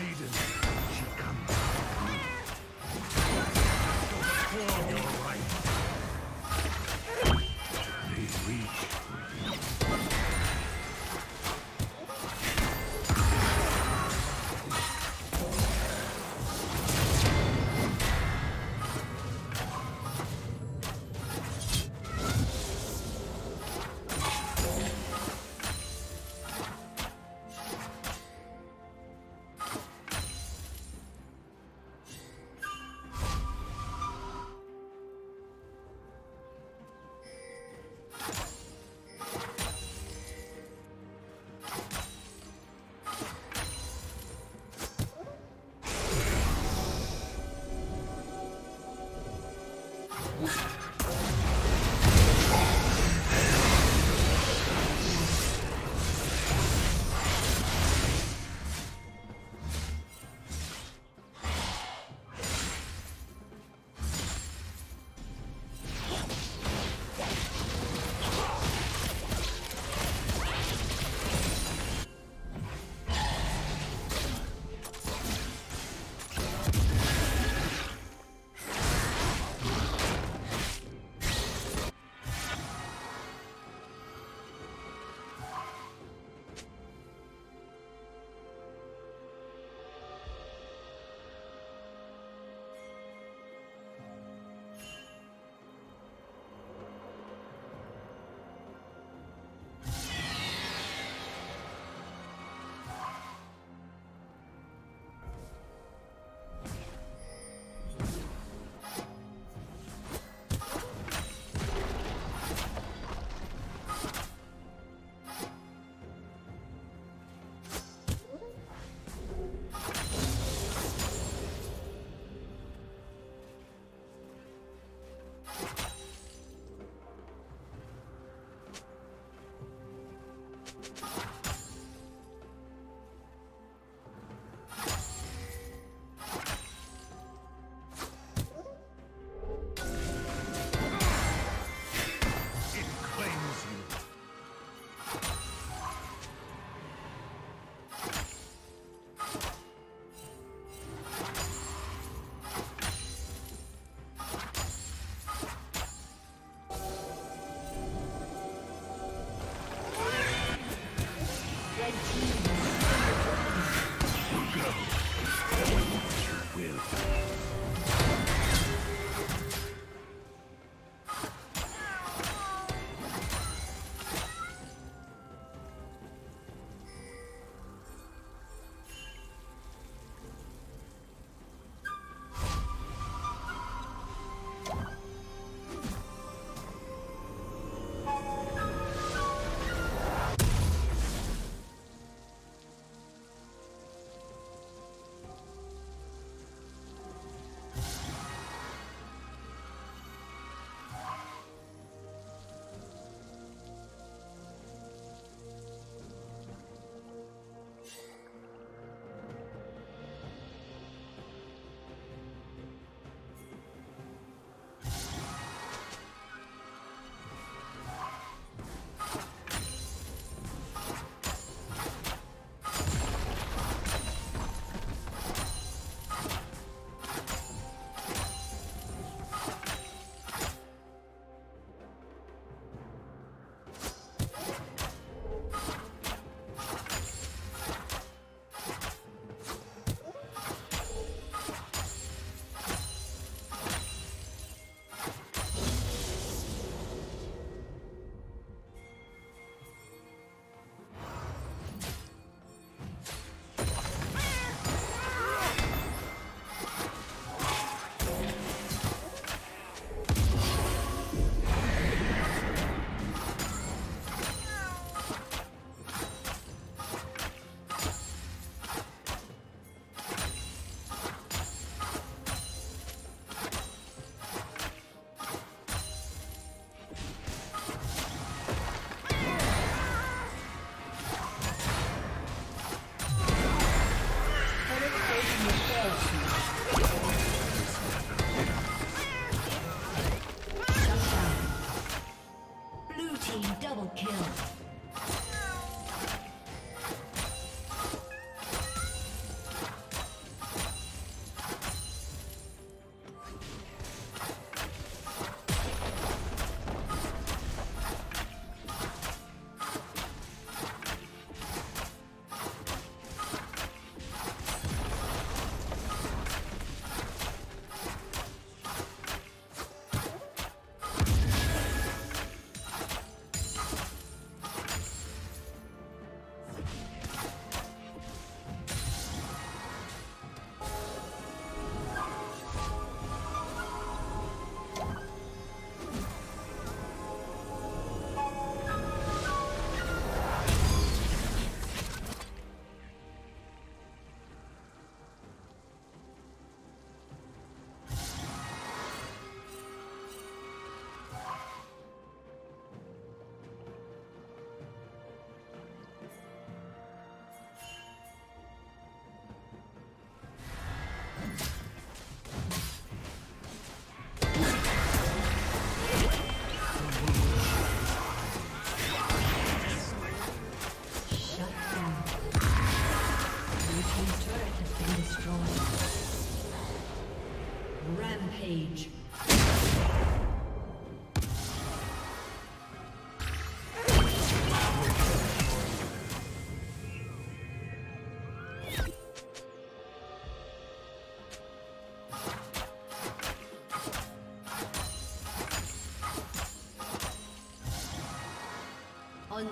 maiden, she comes.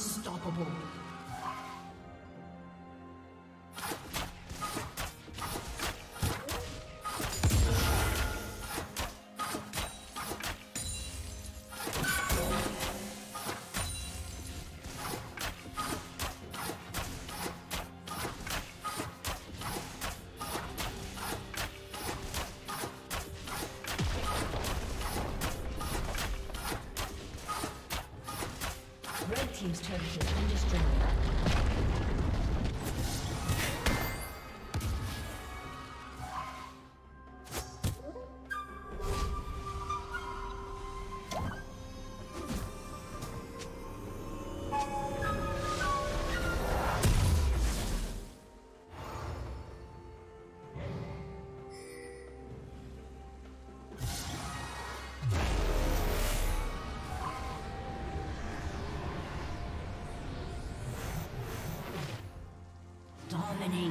Unstoppable. Has